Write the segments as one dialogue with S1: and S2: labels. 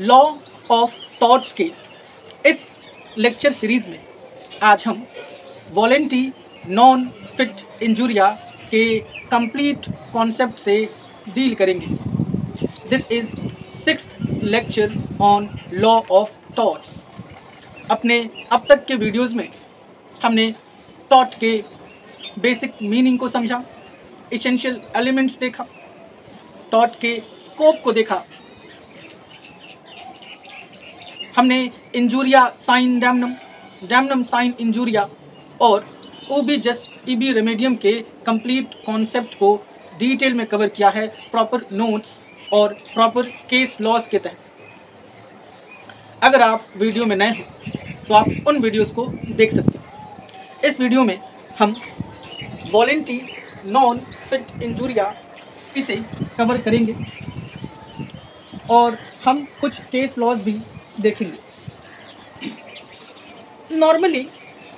S1: Law of thoughts के इस lecture series में आज हम वॉलेंटी नॉन फिट इंजूरिया के कंप्लीट कॉन्सेप्ट से डील करेंगे। This is six lecture on law of torts अपने अब तक के वीडियोस में हमने थॉट के बेसिक मीनिंग को समझा इसेंशियल एलिमेंट्स देखा थॉट के स्कोप को देखा हमने injuria sine damnum damnum sine injuria और ओबी जस ईबी रेमेडियम के कंप्लीट कॉन्सेप्ट को डिटेल में कवर किया है, प्रॉपर नोट्स और प्रॉपर केस लॉज के तहत। अगर आप वीडियो में नए हो तो आप उन वीडियोस को देख सकते हैं। इस वीडियो में हम वॉलेंटी नॉन फिट इंजूरिया इसे कवर करेंगे और हम कुछ केस लॉज भी देखेंगे। नॉर्मली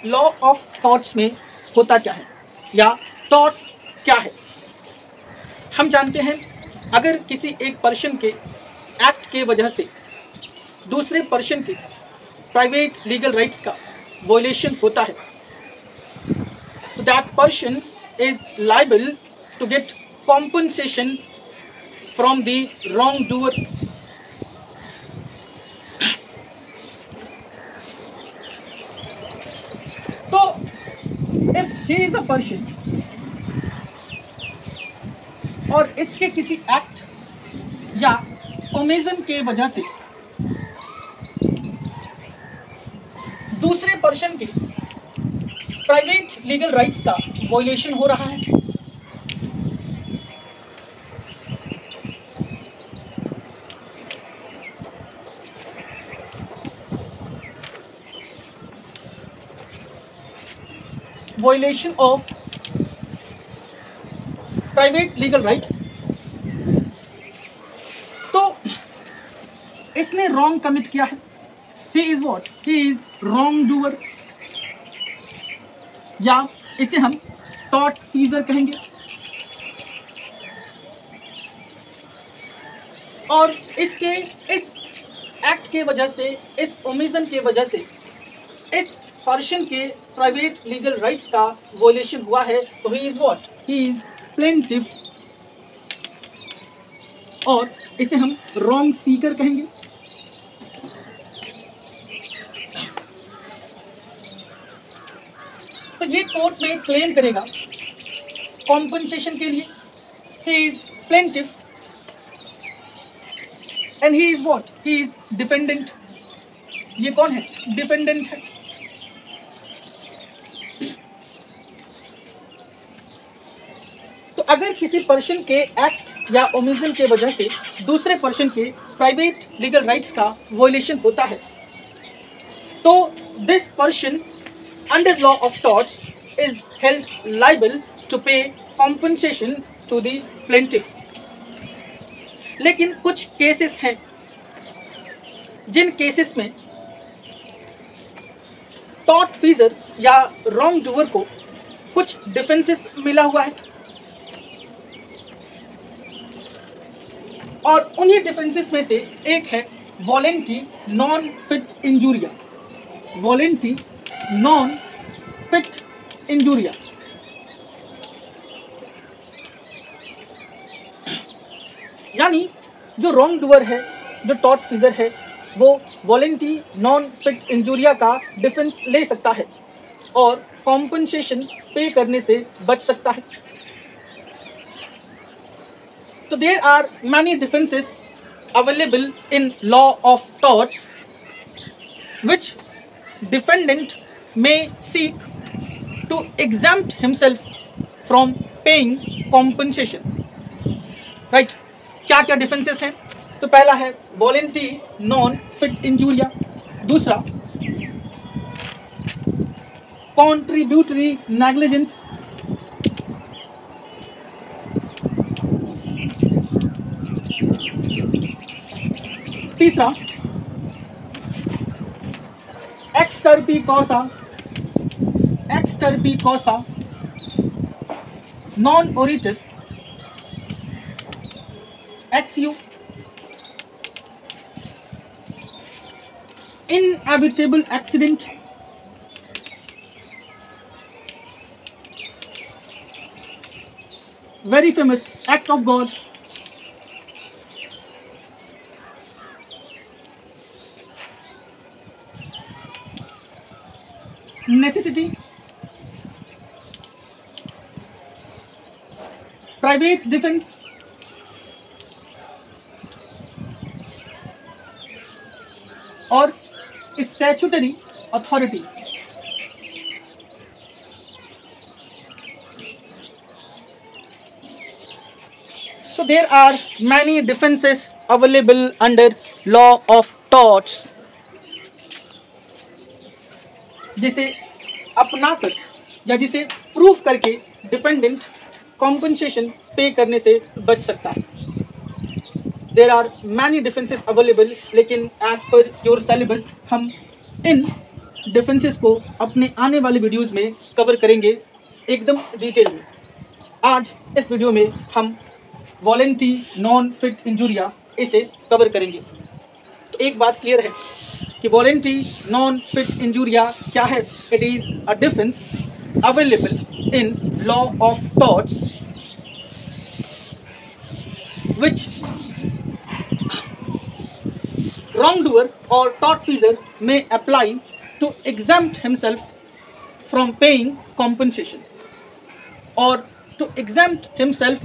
S1: लॉ ऑफ़ थॉट्स में होता क्या है? या थॉट क्या है? हम जानते हैं, अगर किसी एक पर्सन के एक्ट के वजह से दूसरे पर्सन के प्राइवेट लीगल राइट्स का वोलेशन होता है तो that person is liable to get compensation from the wrong doer तो if he is a person और इसके किसी एक्ट या ओमेजन के वजह से दूसरे पर्सन के प्राइवेट लीगल राइट्स का वॉयलेशन हो रहा है। Violation of private legal rights तो इसने रॉन्ग कमिट किया है। He is what he is wrong doer या इसे हम टॉट फीजर कहेंगे। और इसके, इस एक्ट के वजह से, इस ओमिजन के वजह से, इस पर्सन के प्राइवेट लीगल राइट्स का वोलेशन हुआ है तो he is what he is plaintiff और इसे हम रॉन्ग सीकर कहेंगे। तो ये कोर्ट में क्लेम करेगा कॉम्पनसेशन के लिए। He is plaintiff and he is what he is defendant ये कौन है? डिफेंडेंट है। तो अगर किसी पर्सन के एक्ट या ओमिजन के वजह से दूसरे पर्सन के प्राइवेट लीगल राइट्स का वोलेशन होता है तो this person under law of torts is held liable to pay compensation to the plaintiff लेकिन कुछ केसेस हैं, जिन केसेस में टॉट फीजर या रॉन्ग डूअर को कुछ डिफेंसेस मिला हुआ है। और उन्हीं डिफेंसेस में से एक है volenti non fit injuria volenti non fit injuria यानी जो रॉन्ग डूअर है, जो टॉट फिजर है, वो वॉलेंटी नॉन फिट इंजूरिया का डिफेंस ले सकता है और कॉम्पनसेशन पे करने से बच सकता है। तो there are many defences available in law of torts which defendant may seek to exempt himself from paying compensation right क्या क्या डिफेंसेस हैं? तो पहला है वॉलेंटी नॉन फिट इंजूरिया दूसरा कॉन्ट्रीब्यूटरी नेग्लिजेंस तीसरा। X terpy Kausa x terpy Kausa non ओरिजिन x you inevitable accident very famous act of God necessity private defence और statutory authority so there are many defences available under law of torts जिसे अपना कर या जिसे proof करके defendant compensation pay करने से बच सकता है। There are many defences available लेकिन एज पर योर सिलेबस हम इन डिफेंसेस को अपने आने वाले वीडियोस में कवर करेंगे एकदम डिटेल में। आज इस वीडियो में हम वॉलेंटी नॉन फिट इंजूरिया इसे कवर करेंगे। तो एक बात क्लियर है कि वॉलेंट्री नॉन फिट इंजूरिया, क्या है it is a defence available in law of torts which wrong doer और tortfeasor may apply to exempt himself from paying compensation और to exempt himself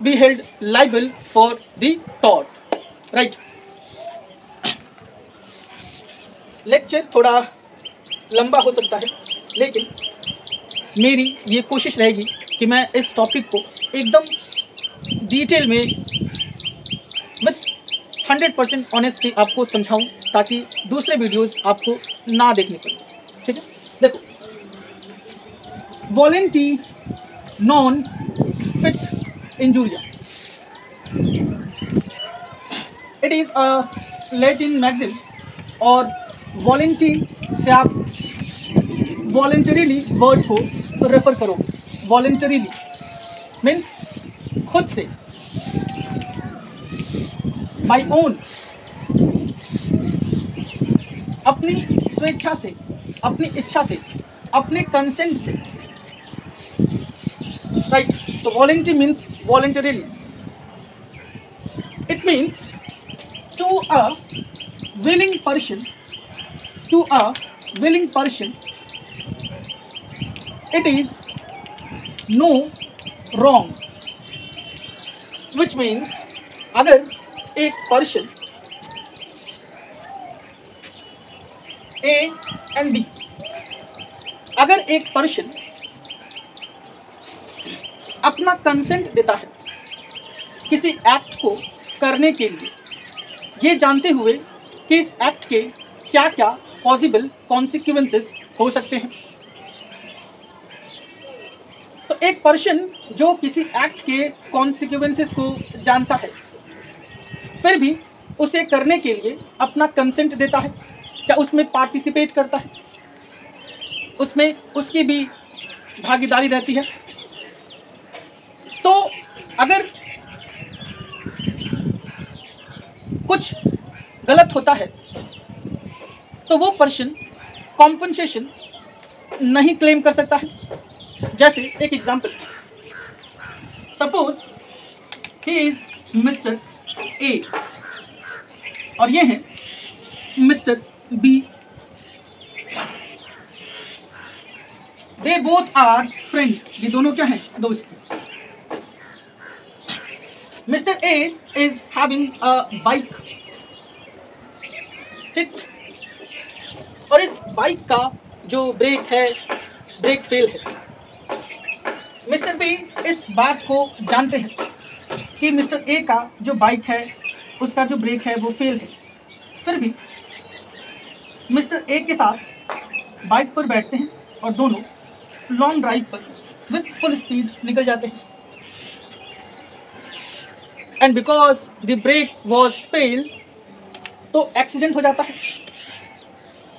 S1: be held liable for that right. Lecture थोड़ा लंबा हो सकता है, लेकिन मेरी ये कोशिश रहेगी कि मैं इस टॉपिक को एकदम डिटेल में विथ हंड्रेड परसेंट ऑनेस्टी आपको समझाऊं, ताकि दूसरे वीडियोस आपको ना देखने पड़े। ठीक है? देखो volenti non fit injuria it is a Latin maxim और वॉलेंटी से आप वॉलेंटरीली वर्ड को रेफर करो। वॉलेंटरीली मीन्स खुद से। बाई ओन अपनी स्वेच्छा से, अपनी इच्छा से, अपने कंसेंट से। राइट तो volenti means voluntarily it means to a willing person to a willing person, it is no wrong, which means अगर एक पर्सन ए एंड बी अगर एक पर्सन अपना कंसेंट देता है किसी एक्ट को करने के लिए, ये जानते हुए कि इस एक्ट के क्या क्या पॉसिबल कॉन्सिक्वेंसेस हो सकते हैं। तो एक पर्सन जो किसी एक्ट के कॉन्सिक्वेंसेस को जानता है, फिर भी उसे करने के लिए अपना कंसेंट देता है क्या उसमें पार्टिसिपेट करता है। उसमें उसकी भी भागीदारी रहती है। तो अगर कुछ गलत होता है तो वो पर्सन कॉम्पनसेशन नहीं क्लेम कर सकता है। जैसे एक example suppose he is Mister A और ये है Mister B they both are friend ये दोनों क्या हैं? दोस्त। Mister A is having a bike ठीक? बाइक का जो ब्रेक है, ब्रेक फेल है। मिस्टर बी इस बात को जानते हैं कि मिस्टर ए का जो बाइक है, उसका जो ब्रेक है, वो फेल है। फिर भी मिस्टर ए के साथ बाइक पर बैठते हैं और दोनों लॉन्ग ड्राइव पर विथ फुल स्पीड निकल जाते हैं। And because the brake was fail तो एक्सीडेंट हो जाता है।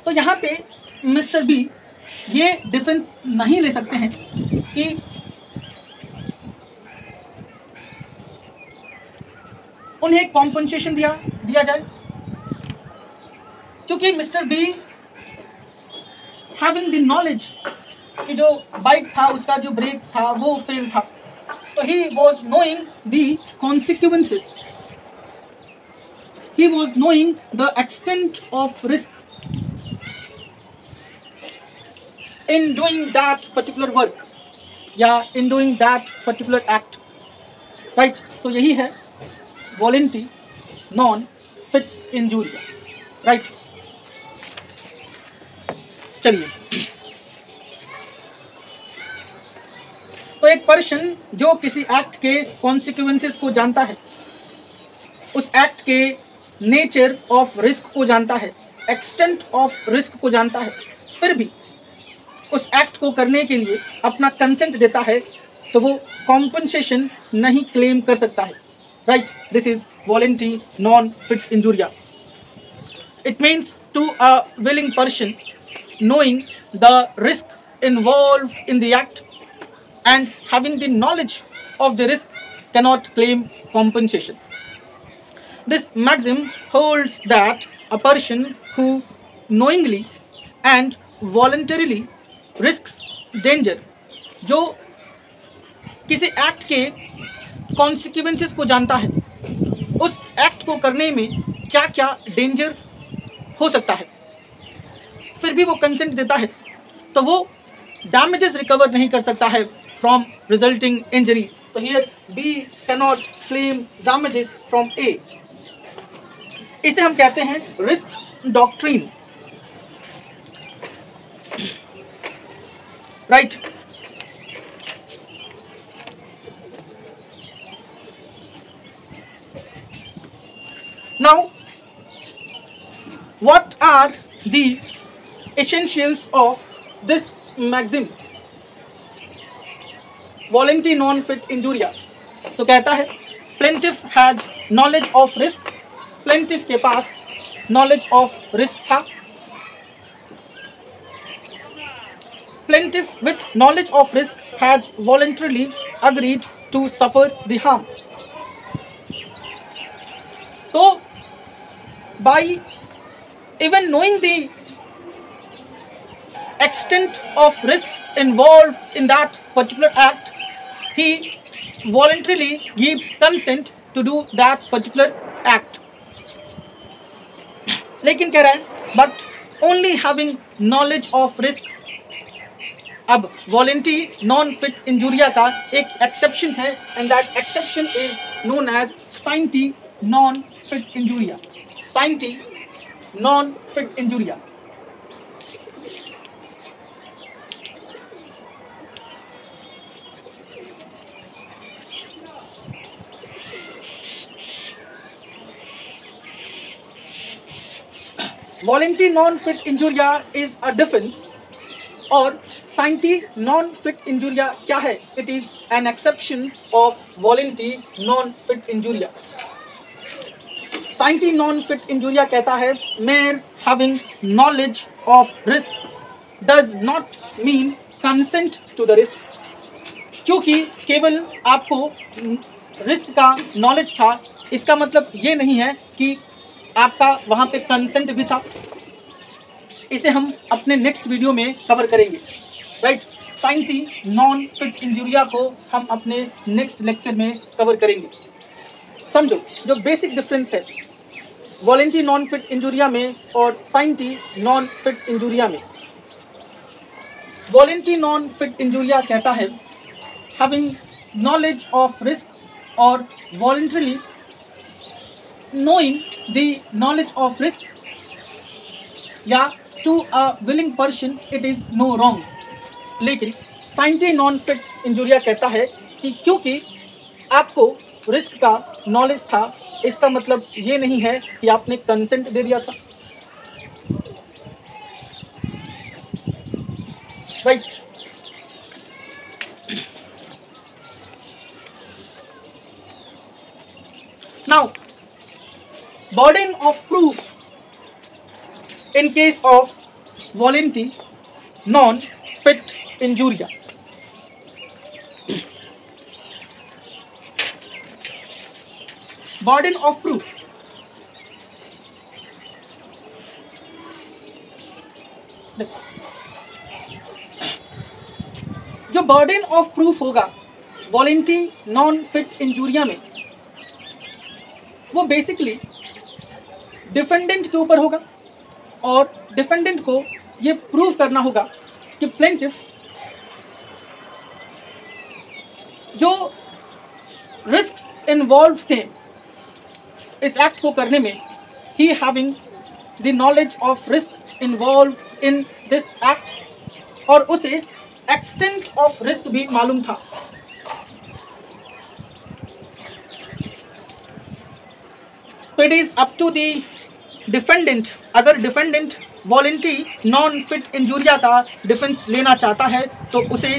S1: तो यहाँ पे मिस्टर बी ये डिफेंस नहीं ले सकते हैं कि उन्हें कॉम्पनसेशन दिया दिया जाए। क्योंकि Mister B having the knowledge कि जो बाइक था, उसका जो ब्रेक था, वो फेल था। तो he was knowing the consequences he was knowing the extent of risk in doing that particular work, या in doing that particular act, right? तो यही है volenti non fit injuria right चलिए। तो एक पर्सन जो किसी एक्ट के कॉन्सिक्वेंसेस को जानता है, उस एक्ट के नेचर ऑफ़ रिस्क को जानता है एक्सटेंट ऑफ़ रिस्क को जानता है, फिर भी उस एक्ट को करने के लिए अपना कंसेंट देता है तो वो कॉम्पनसेशन नहीं क्लेम कर सकता है। राइट दिस इज़ वॉलेंट्री non fit injuria it means to a willing person knowing the risk involve in the act and having the knowledge of the risk cannot claim compensation this maxim hold that a person who knowingly and voluntarily risks danger जो किसी act के consequences को जानता है, उस act को करने में क्या क्या डेंजर हो सकता है? फिर भी वो कंसेंट देता है तो वो डैमेजेस रिकवर नहीं कर सकता है फ्रॉम रिजल्टिंग इंजरी तो here B cannot claim damages from A इसे हम कहते हैं risk doctrine right now, what are the essentials of this maxim? वॉलेंटी नॉन फिट इंजूरिया तो कहता है plaintiff has knowledge of risk plaintiff के पास नॉलेज ऑफ़ रिस्क था। Plaintiff with knowledge of risk has voluntarily agreed to suffer the harm तो by even knowing the extent of risk involved in that particular act, he voluntarily gives consent to do that particular act. लेकिन कह रहा है but only having knowledge of risk अब volenti non fit injuria का एक exception है and that exception is known as scienti non fit injuria scienti non fit injuria. Voluntary non-fit injuria is a defense और scienti non fit injuria क्या है? It is an exception of volenti non fit injuria scienti non fit injuria कहता है mere having knowledge of risk does not mean consent to the risk क्योंकि केवल आपको risk का knowledge था, इसका मतलब ये नहीं है कि आपका वहाँ पे कंसेंट भी था। इसे हम अपने नेक्स्ट वीडियो में कवर करेंगे। Right scienti non fit injuria को हम अपने नेक्स्ट लेक्चर में कवर करेंगे। समझो, जो बेसिक डिफरेंस है वॉलेंटी नॉन फिट इंजूरिया में और साइंटी नॉन फिट इंजूरिया में। वॉलेंटी नॉन फिट इंजूरिया कहता है हैविंग नॉलेज ऑफ़ रिस्क और voluntarily knowing the knowledge of या to a willing person, it is no wrong. लेकिन scienti non fit injuria कहता है कि क्योंकि आपको रिस्क का नॉलेज था, इसका मतलब ये नहीं है कि आपने कंसेंट दे दिया था। Right now burden of proof in case of volenti non fit injuria burden of proof जो बर्डन ऑफ़ प्रूफ होगा वॉलेंटी नॉन फिट इंजूरिया में, वो बेसिकली डिफेंडेंट के ऊपर होगा। और डिफेंडेंट को ये प्रूव करना होगा कि प्लेंटिफ जो रिस्क इन्वॉल्व थे इस एक्ट को करने में ही having the knowledge of risk involve in this act और उसे एक्सटेंट ऑफ़ रिस्क भी मालूम था। It is up to the defendant, अगर defendant volenti non fit injuria का डिफेंस लेना चाहता है तो उसे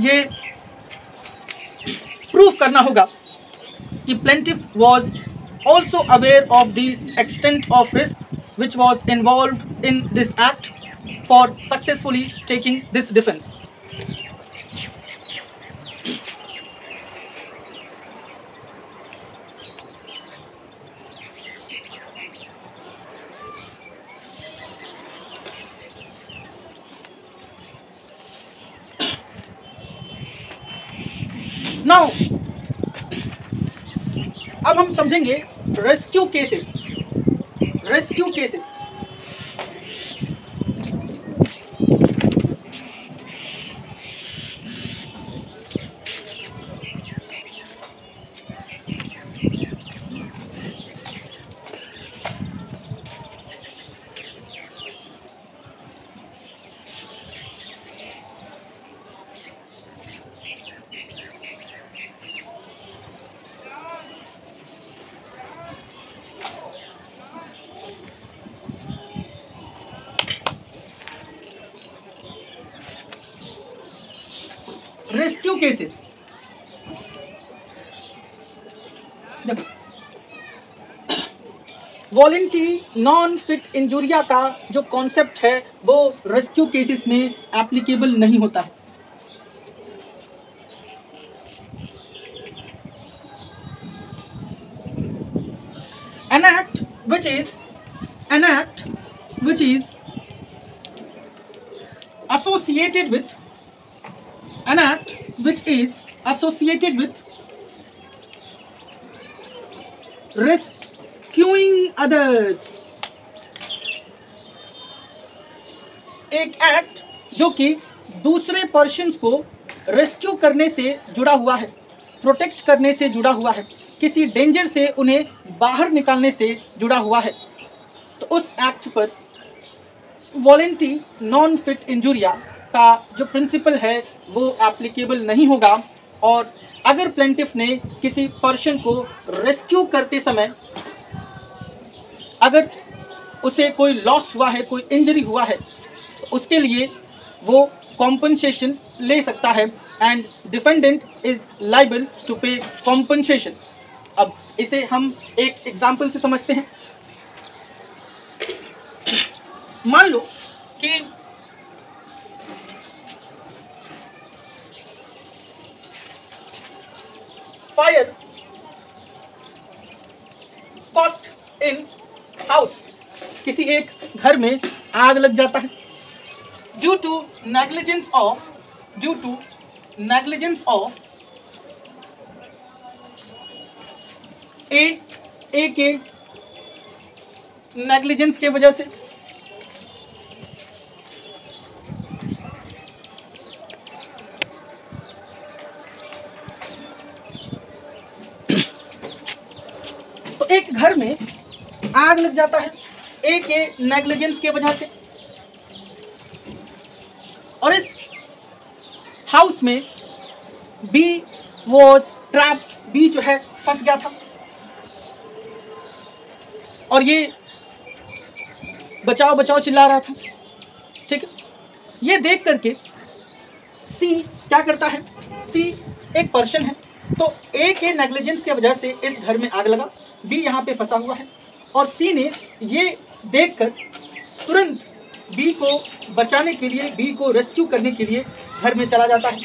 S1: ये प्रूव करना होगा कि plaintiff was also aware of the extent of risk which was involved in this act for successfully taking this defence now अब हम समझेंगे rescue cases rescue cases rescue cases देखो। वॉलेंटी नॉन फिट इंजुरिया का जो concept है, वो rescue cases में applicable नहीं होता है। An act which is, an act which is associated with an act which is associated with rescuing others. एक एक्ट जो कि दूसरे पर्सन्स को रेस्क्यू करने से जुड़ा हुआ है प्रोटेक्ट करने से जुड़ा हुआ है, किसी डेंजर से उन्हें बाहर निकालने से जुड़ा हुआ है। तो उस एक्ट पर वॉलेंटी नॉन फिट इंजूरिया का जो प्रिंसिपल है, वो एप्लीकेबल नहीं होगा। और अगर प्लेंटिफ ने किसी पर्सन को रेस्क्यू करते समय अगर उसे कोई लॉस हुआ है, कोई इंजरी हुआ है तो उसके लिए वो कॉम्पनसेशन ले सकता है and defendant is liable to pay compensation अब इसे हम एक एग्ज़ाम्पल से समझते हैं। मान लो कि फायर कॉट इन हाउस किसी एक घर में आग लग जाता है। Due to negligence of due to negligence of A A के नेग्लिजेंस के वजह से घर में आग लग जाता है ए के नेग्लिजेंस के वजह से। और इस हाउस में बी वॉज़ ट्रैप्ड बी जो है फंस गया था। और ये बचाओ बचाओ चिल्ला रहा था। ठीक है? ये देख करके सी क्या करता है? सी एक पर्सन है तो एक के नेग्लिजेंस की वजह से इस घर में आग लगा। बी यहाँ पे फंसा हुआ है। और सी ने ये देखकर तुरंत बी को बचाने के लिए बी को रेस्क्यू करने के लिए घर में चला जाता है।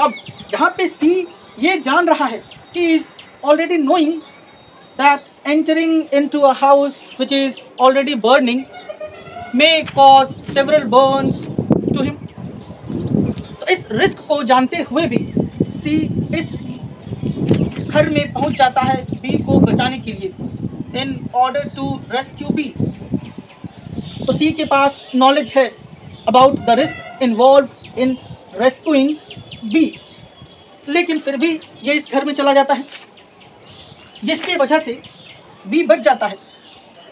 S1: अब यहाँ पे सी ये जान रहा है कि is already knowing that entering into a house which is already burning may cause several burns to him तो इस रिस्क को जानते हुए भी सी इस घर में पहुँच जाता है बी को बचाने के लिए। In order to rescue B तो सी के पास नॉलेज है about the risk involve in rescuing B लेकिन फिर भी ये इस घर में चला जाता है, जिसकी वजह से बी बच जाता है।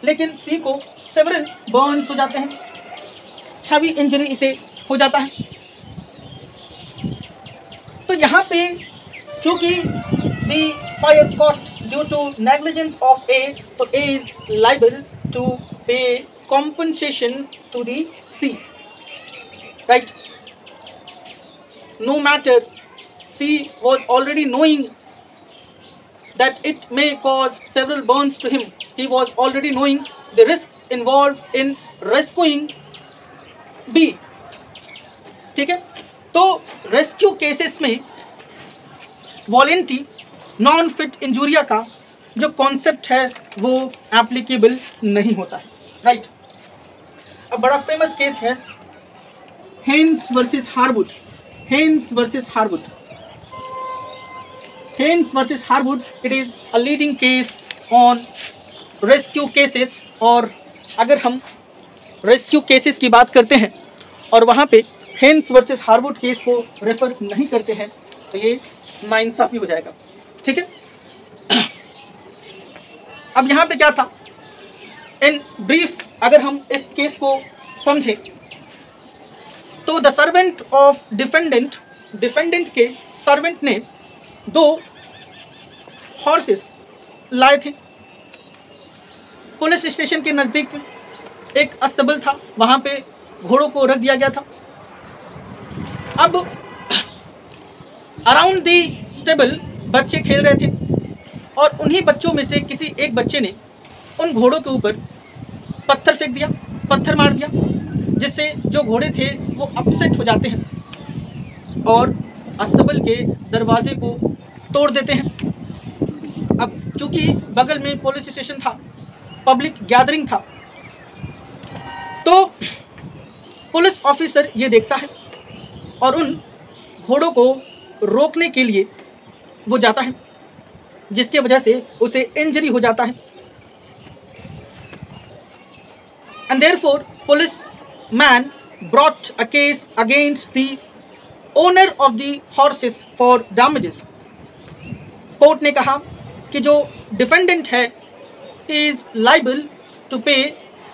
S1: लेकिन सी को सेवरल बर्न्स हो जाते हैं। हैवी इंजरी इसे हो जाता है। तो यहाँ पे चूँकि the fire caught due to negligence of A तो A is liable to pay compensation to the C. Right? No matter C was already knowing that it may cause several burns to him. He was already knowing the risk involved in rescuing B. ठीक है तो rescue cases में volenti non fit injuria का जो concept है, वो applicable नहीं होता है। Right right? अब बड़ा फ़ेमस केस है Haynes versus Harwood Haynes versus Harwood Haynes versus Harwood it is a leading case on rescue cases और अगर हम रेस्क्यू केसेस की बात करते हैं और वहाँ पे हेन्स वर्सेस हारवुड केस को रेफर नहीं करते हैं तो ये नाइंसाफ़ी हो जाएगा। ठीक है? अब यहाँ पे क्या था? इन ब्रीफ अगर हम इस केस को समझें तो the servant of defendant defendant के सर्वेंट ने दो हॉर्सेस लाए थे। पुलिस स्टेशन के नज़दीक एक अस्तबल था, वहाँ पे घोड़ों को रख दिया गया था। अब अराउंड दी स्टेबल बच्चे खेल रहे थे। और उन्हीं बच्चों में से किसी एक बच्चे ने उन घोड़ों के ऊपर पत्थर फेंक दिया, पत्थर मार दिया, जिससे जो घोड़े थे वो अपसेट हो जाते हैं और अस्तबल के दरवाजे को तोड़ देते हैं। अब चूँकि बगल में पुलिस स्टेशन था पब्लिक गैदरिंग था तो पुलिस ऑफिसर ये देखता है और उन घोड़ों को रोकने के लिए वो जाता है, जिसके वजह से उसे इंजरी हो जाता है। And therefore policeman brought a case against the owner of the horses for damages. Court ने कहा कि जो डिफेंडेंट है is liable to pay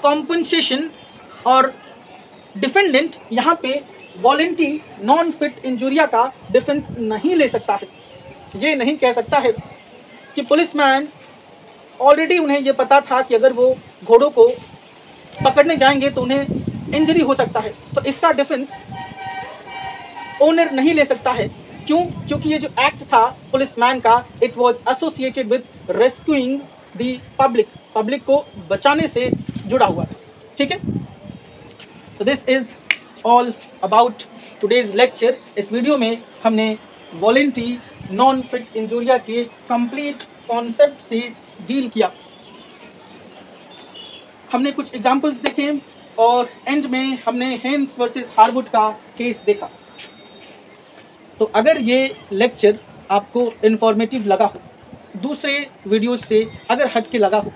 S1: compensation और डिफेंडेंट यहाँ पे वॉलेंटी नॉन फिट इंजूरिया का डिफेंस नहीं ले सकता है। ये नहीं कह सकता है कि पुलिसमैन ऑलरेडी उन्हें ये पता था कि अगर वो घोड़ों को पकड़ने जाएँगे तो उन्हें इंजरी हो सकता है। तो इसका डिफेंस ओनर नहीं ले सकता है। क्यों? क्योंकि ये जो एक्ट था पुलिसमैन का it was associated with rescuing the public public को बचाने से जुड़ा हुआ था। ठीक है? तो this is all about today's lecture इस वीडियो में हमने वॉलेंटी नॉन फिट इंजूरिया के कंप्लीट कॉन्सेप्ट से डील किया। हमने कुछ एग्जाम्पल्स देखे और एंड में हमने हेंस वर्सेस हार्वुड का केस देखा। तो अगर ये लेक्चर आपको इन्फॉर्मेटिव लगा हो, दूसरे वीडियोस से अगर हट के लगा हो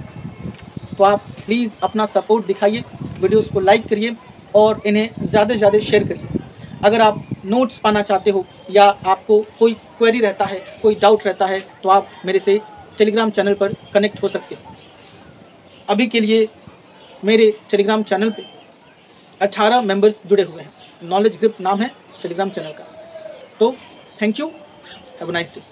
S1: तो आप प्लीज़ अपना सपोर्ट दिखाइए वीडियोस को लाइक करिए और इन्हें ज़्यादा से ज़्यादा शेयर करिए। अगर आप नोट्स पाना चाहते हो या आपको कोई क्वेरी रहता है, कोई डाउट रहता है तो आप मेरे से टेलीग्राम चैनल पर कनेक्ट हो सकते हैं। अभी के लिए मेरे टेलीग्राम चैनल पे 18 मेंबर्स जुड़े हुए हैं। नॉलेज ग्रुप नाम है टेलीग्राम चैनल का। तो thank you have nice day